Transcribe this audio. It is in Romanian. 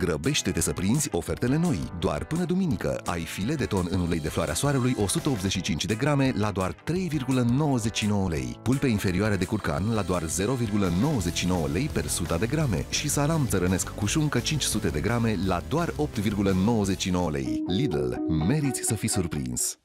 Grăbește-te să prinzi ofertele noi. Doar până duminică ai file de ton în ulei de floarea soarelui 185 de grame la doar 3,99 lei. Pulpe inferioare de curcan la doar 0,99 lei per 100 de grame și salam țărănesc cu șuncă 500 de grame la doar 8,99 lei. Lidl, meriți să fii surprins!